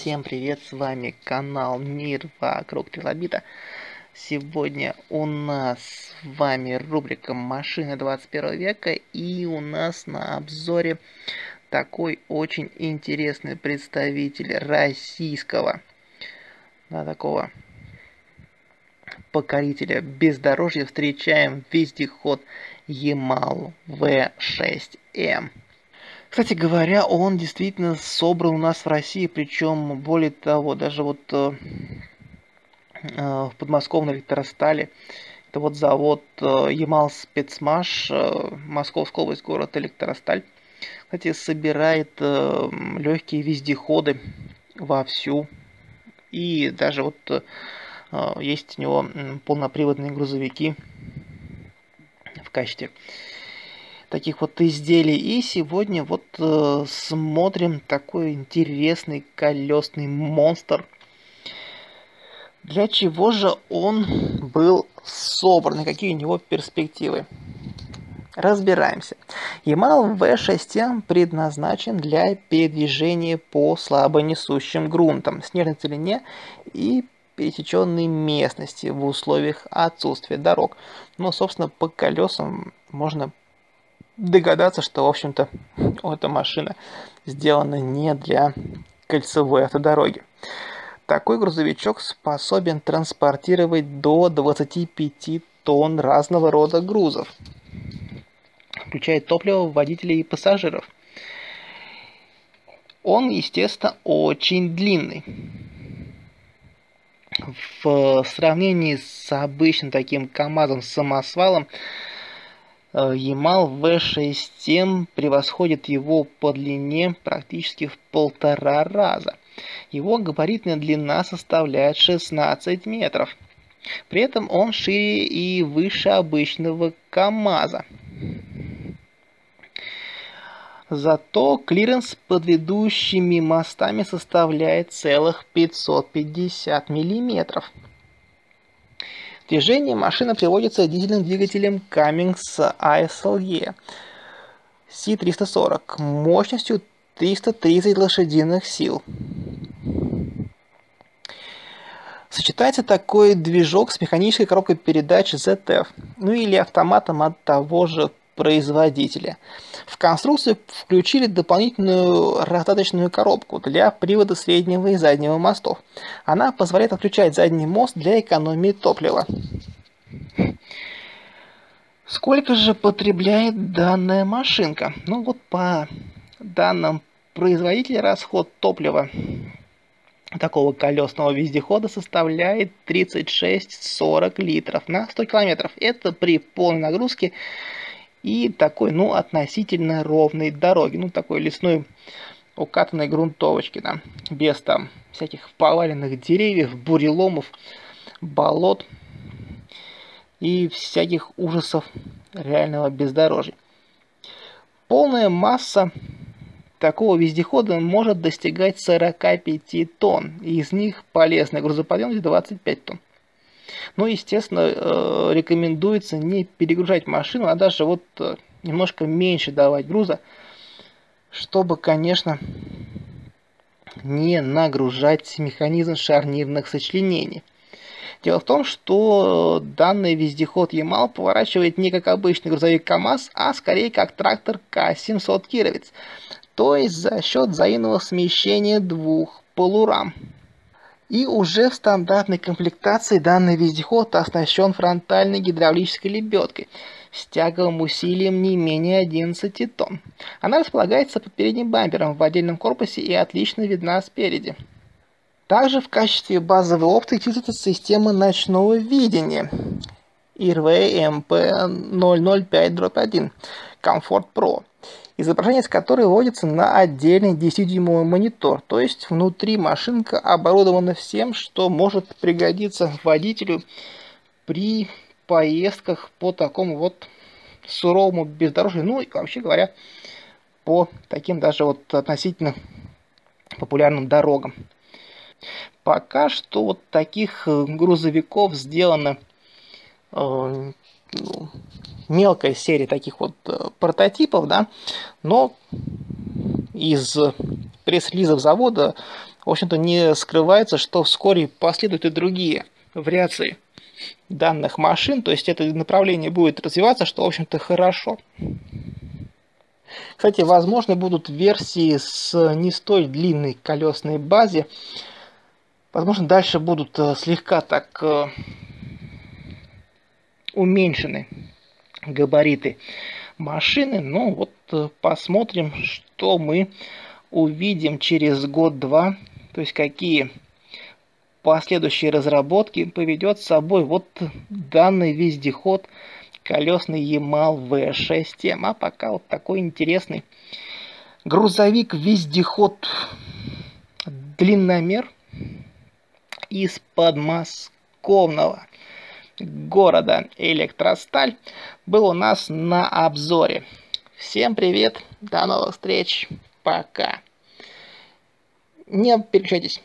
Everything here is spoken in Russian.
Всем привет, с вами канал Мир вокруг Трилобита. Сегодня у нас с вами рубрика Машины 21 века и у нас на обзоре такой очень интересный представитель российского, да, такого покорителя бездорожья встречаем вездеход Ямал V6M. Кстати говоря, он действительно собран у нас в России, причем более того, даже вот э, э, в подмосковной электростали, это вот завод э, Ямал Спецмаш, э, Московская область, город Электросталь, кстати, собирает э, легкие вездеходы вовсю, и даже вот э, есть у него полноприводные грузовики в качестве таких вот изделий. И сегодня вот э, смотрим такой интересный колесный монстр. Для чего же он был собран и какие у него перспективы? Разбираемся. Ямал V6M предназначен для передвижения по слабонесущим грунтам, снежной целине и пересеченной местности в условиях отсутствия дорог. Но, собственно, по колесам можно догадаться, что, в общем-то, эта машина сделана не для кольцевой автодороги. Такой грузовичок способен транспортировать до 25 тонн разного рода грузов, включая топливо, водителей и пассажиров. Он, естественно, очень длинный. В сравнении с обычным таким КАМАЗом Э, Ямал В-6М превосходит его по длине практически в полтора раза. Его габаритная длина составляет 16 метров. При этом он шире и выше обычного КАМАЗа. Зато клиренс под ведущими мостами составляет целых 550 миллиметров. Движение машина приводится дизельным двигателем Cummins ASLE C340 мощностью 330 лошадиных сил. Сочетается такой движок с механической коробкой передач ZF, ну или автоматом от того же производителя. В конструкцию включили дополнительную раздаточную коробку для привода среднего и заднего мостов. Она позволяет отключать задний мост для экономии топлива. Сколько же потребляет данная машинка? Ну вот по данным производителя расход топлива такого колесного вездехода составляет 36-40 литров на 100 километров. Это при полной нагрузке и такой, ну, относительно ровной дороги, ну, такой лесной укатанной грунтовочки, да, без там всяких поваленных деревьев, буреломов, болот и всяких ужасов реального бездорожья. Полная масса такого вездехода может достигать 45 тонн, из них полезная грузоподъемность 25 тонн. Ну, естественно, э, рекомендуется не перегружать машину, а даже вот э, немножко меньше давать груза, чтобы, конечно, не нагружать механизм шарнирных сочленений. Дело в том, что данный вездеход Ямал поворачивает не как обычный грузовик КАМАЗ, а скорее как трактор К-700 Кировец, то есть за счет взаимного смещения двух полурам. И уже в стандартной комплектации данный вездеход оснащен фронтальной гидравлической лебедкой с тяговым усилием не менее 11 тонн. Она располагается под передним бампером в отдельном корпусе и отлично видна спереди. Также в качестве базовой опции числится система ночного видения Irway MP005-1 Comfort Pro изображение с которой вводится на отдельный 10-дюймовый монитор. То есть внутри машинка оборудована всем, что может пригодиться водителю при поездках по такому вот суровому бездорожью, ну и вообще говоря, по таким даже вот относительно популярным дорогам. Пока что вот таких э, грузовиков сделано э, ну, мелкая серия таких вот э, прототипов, да, но из пресс-лизов завода в общем-то, не скрывается, что вскоре последуют и другие вариации данных машин, то есть это направление будет развиваться, что, в общем-то, хорошо. Кстати, возможно, будут версии с не столь длинной колесной базе. Возможно, дальше будут э, слегка так э, уменьшены габариты машины. Ну вот э, посмотрим, что мы увидим через год-два. То есть какие последующие разработки поведет с собой вот данный вездеход колесный Ямал V6M. А пока вот такой интересный грузовик-вездеход длинномер из подмосковного города Электросталь был у нас на обзоре. Всем привет, до новых встреч, пока. Не переключайтесь.